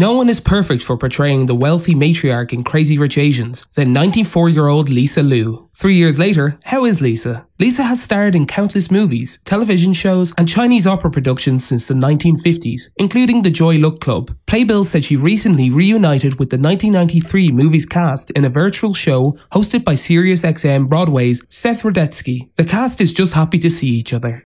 No one is perfect for portraying the wealthy matriarch in Crazy Rich Asians than 94 year old Lisa Lu. Three years later, how is Lisa? Lisa has starred in countless movies, television shows, and Chinese opera productions since the 1950s, including The Joy Luck Club. Playbill said she recently reunited with the 1993 movie's cast in a virtual show hosted by SiriusXM Broadway's Seth Rudetsky. The cast is just happy to see each other.